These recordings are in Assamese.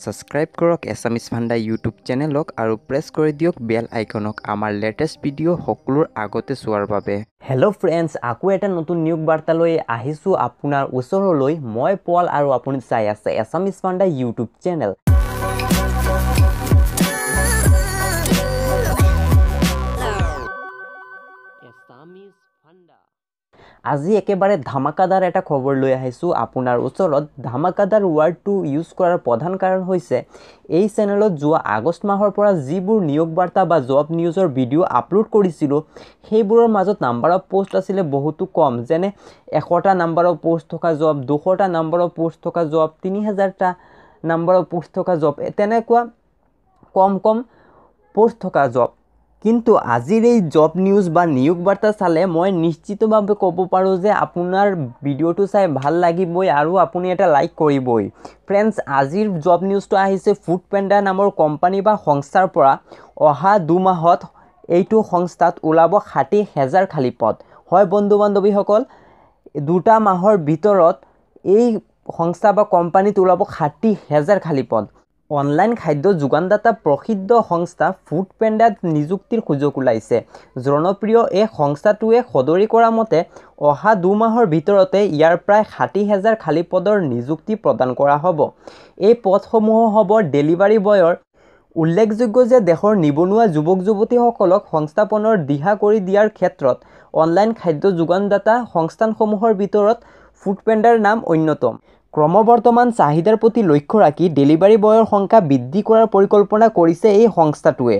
ছাবস্ক্ৰাইব কৰক এছামিছ ফাণ্ডা ইউটিউব চেনেলক আৰু প্ৰেছ কৰি দিয়ক বেল আইকনক আমাৰ লেটেষ্ট ভিডিঅ' সকলোৰ আগতে চোৱাৰ বাবে। হেল্ল' ফ্ৰেণ্ডছ আকৌ এটা নতুন নিয়োগ বাৰ্তালৈ আহিছোঁ আপোনাৰ ওচৰলৈ। মই পল আৰু আপুনি চাই আছে এছামিছ ফাণ্ডা ইউটিউব চেনেল। আজি একেবাৰে ধামাকাদাৰ এটা খবৰ লৈ আহিছোঁ। আপোনাৰ ওচৰত ধামাকাদাৰ ৱাৰ্ডটো ইউজ কৰাৰ প্ৰধান কাৰণ হৈছে এই চেনেলত যোৱা আগষ্ট মাহৰ পৰা যিবোৰ নিয়োগ বাৰ্তা বা জব নিউজৰ ভিডিঅ' আপলোড কৰিছিলোঁ সেইবোৰৰ মাজত নাম্বাৰ অফ পষ্ট আছিলে বহুতো কম। যেনে এশটা নাম্বাৰ অফ পষ্ট থকা জব দুশটা নাম্বাৰ অফ পষ্ট থকা জব তিনি হাজাৰটা নাম্বাৰ অফ পষ্ট থকা জব তেনেকুৱা কম কম পষ্ট থকা জব কিন্তু আজিৰ এই জব নিউজ বা নিয়োগ বাৰ্তা চালে মই নিশ্চিতভাৱে ক'ব পাৰোঁ যে আপোনাৰ ভিডিঅ'টো চাই ভাল লাগিবই আৰু আপুনি এটা লাইক কৰিবই। ফ্ৰেণ্ডছ আজিৰ জব নিউজটো আহিছে ফুড পেণ্ডা নামৰ কোম্পানী বা সংস্থাৰ পৰা। অহা দুমাহত এইটো সংস্থাত ওলাব ষাঠি হেজাৰ খালী পদ। হয় বন্ধু বান্ধৱীসকল দুটা মাহৰ ভিতৰত এই সংস্থা বা কোম্পানীত ওলাব ষাঠি হেজাৰ খালী পদ। অনলাইন খাদ্য যোগানদাতা প্ৰসিদ্ধ সংস্থা ফুড পেণ্ডাত নিযুক্তিৰ সুযোগ ওলাইছে। জনপ্ৰিয় এই সংস্থাটোৱে সদৰি কৰা মতে অহা দুমাহৰ ভিতৰতে ইয়াৰ প্ৰায় ষাঠি হেজাৰ খালী পদৰ নিযুক্তি প্ৰদান কৰা হ'ব। এই পদসমূহ হ'ব ডেলিভাৰী বয়ৰ। উল্লেখযোগ্য যে দেশৰ নিবনুৱা যুৱক যুৱতীসকলক সংস্থাপনৰ দিহা কৰি দিয়াৰ ক্ষেত্ৰত অনলাইন খাদ্য যোগানদাতা সংস্থানসমূহৰ ভিতৰত ফুড পেণ্ডাৰ নাম অন্যতম। ক্ৰমবৰ্ধমান চাহিদাৰ প্ৰতি লক্ষ্য ৰাখি ডেলিভাৰী বয়ৰ সংখ্যা বৃদ্ধি কৰাৰ পৰিকল্পনা কৰিছে এই সংস্থাটোৱে।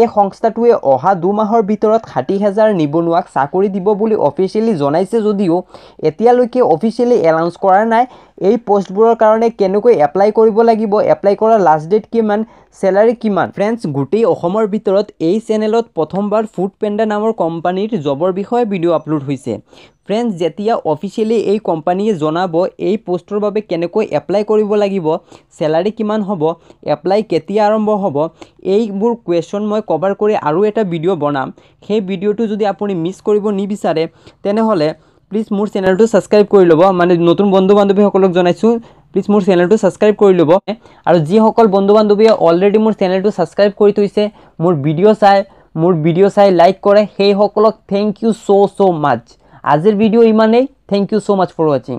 এই সংস্থাটোৱে অহা দুমাহৰ ভিতৰত ষাঠি হেজাৰ নিবনুৱাক চাকৰি দিব বুলি অফিচিয়েলি জনাইছে যদিও এতিয়ালৈকে অফিচিয়েলি এনাউন্স কৰা নাই। এই পষ্টবোৰৰ কাৰণে কেনেকৈ এপ্লাই কৰিব লাগিব এপ্লাই কৰাৰ লাষ্ট ডেট কিমান চেলাৰী কিমান? ফ্ৰেণ্ডছ গোটেই অসমৰ ভিতৰত এই চেনেলত প্ৰথমবাৰ ফুড পেণ্ডা নামৰ কোম্পানীৰ জবৰ বিষয়ে ভিডিঅ' আপলোড হৈছে। ফ্ৰেণ্ডছ যেতিয়া অফিচিয়েলি এই কোম্পানীয়ে জনাব এই পষ্টৰ বাবে কেনেকৈ এপ্লাই কৰিব লাগিব চেলাৰী কিমান হ'ব এপ্লাই কেতিয়া আৰম্ভ হ'ব এইবোৰ কুৱেশ্যন মই কভাৰ কৰি আৰু এটা ভিডিঅ' বনাম। সেই ভিডিঅ'টো যদি আপুনি মিছ কৰিব নিবিচাৰে তেনেহ'লে প্লিজ মোৰ চেনেলটো ছাবস্ক্ৰাইব কৰি ল'ব। মানে নতুন বন্ধু বান্ধৱীসকলক জনাইছোঁ। প্লিজ মোৰ চেনেলটো ছাবস্ক্ৰাইব কৰি ল'ব। আৰু যিসকল বন্ধু বান্ধৱীয়ে অলৰেডি মোৰ চেনেলটো ছাবস্ক্ৰাইব কৰি থৈছে মোৰ ভিডিঅ' চাই মোৰ ভিডিঅ' চাই লাইক কৰে সেইসকলক থেংক ইউ ছ' ছ' মাছ আজিৰ ভিডিঅ' ইমানেই। Thank you so' much for ৱাচিং